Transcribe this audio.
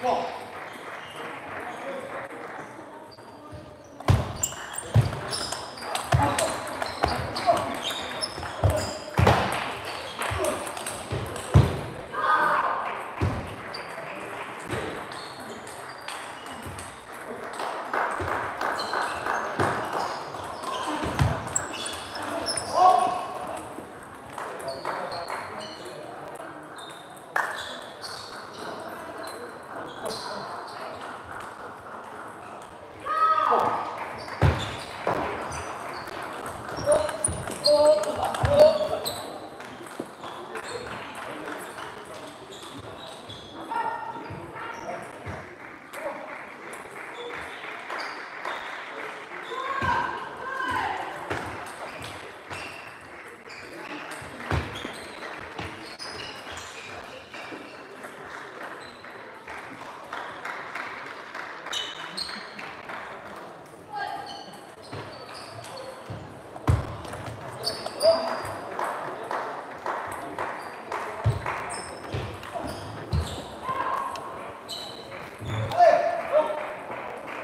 clock.